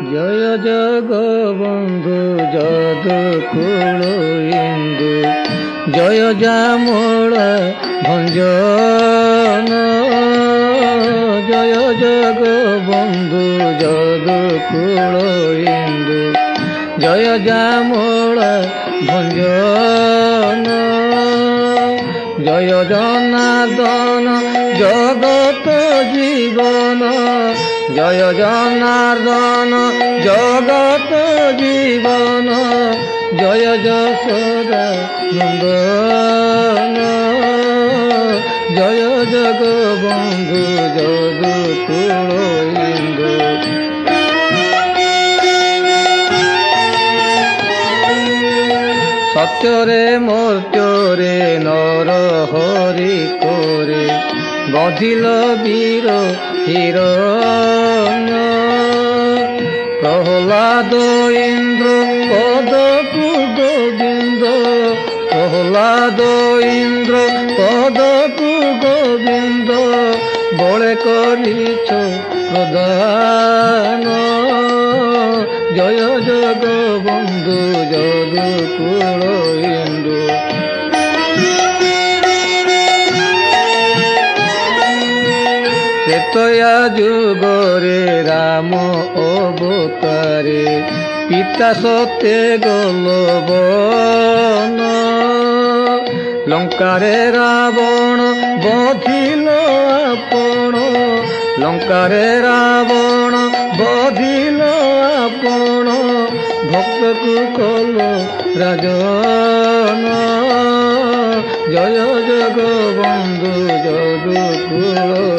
জয় জগবন্ধু যদ কুল ইন্দু। জয় জামଳ ভঞ্জন। জয় জগবন্ধু যদ কুল ইন্দু। জয় জামଳ ভঞ্জন। জয় জনার্দন জগত জীবন জয় জনার্দন জগত জীবন, জয় যশোদা নন্দন, জয় জগবন্ধু যদু কুল ইন্দু। সত্যরে, মর্ত্যরে, নর হরি করে বধিল বীর হির প্রহ্লাদ ইন্দ্র, পদকু গোবিন্দ। প্রহ্লাদ ইন্দ্র, পদকু গোবিন্দ। বলে করিছ প্রদান। জয় জগবন্ধু যদু কুল ইন্দু শ্বেতয়া যুগরে রাম অবতারে, পিতা সত্যে গলবন লঙ্কারে রাবণ বধিল আপন, লঙ্কারে রাবণ বধিল আপন ভক্তକୁ কল রাজন। জয় জগবন্ধু যদু কুল